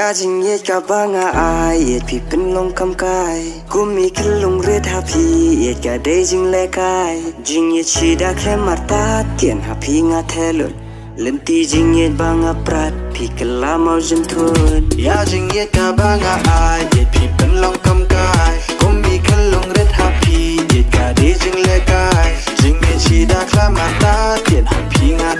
យ៉ាជីងៀតកាបាងាអាយអៀតពីពិនលងកំកាយគុំមីគិលលងរេថាភីអៀតកាដេជីងលេកាយជីងៀតជីដាខ្លែមម៉ាតាគៀនហាភីងាថេលុនលឹមទីជីងៀតបាងាប្រាត់ពីកលាមកជិនធូនយ៉ាជីងៀតកាបាងាអាយអៀតពីពិនលងកំកាយគុំមីគិលលងរេថាភីអៀតកាដេជីងលេកាយជីងៀតជីដាខ្លែមម៉ាតាគៀនហាភីងា